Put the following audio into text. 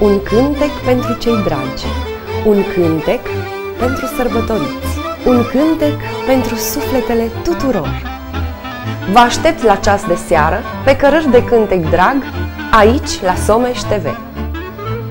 Un cântec pentru cei dragi, un cântec pentru sărbătoriți, un cântec pentru sufletele tuturor. Vă aștept la ceas de seară, pe cărări de cântec drag, aici la Someș TV.